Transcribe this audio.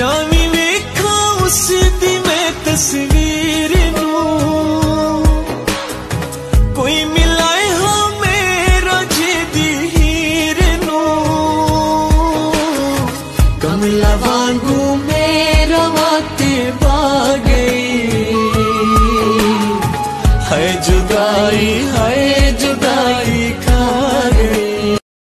जामी वेखा उस दी मैं तस्वीर कोई मिलाए हाँ मेरा जे हीर कमला वांगू मेरा वाते बागे। है जुदाई है